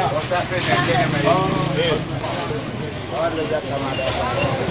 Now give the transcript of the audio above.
What's happening? Oh, yeah.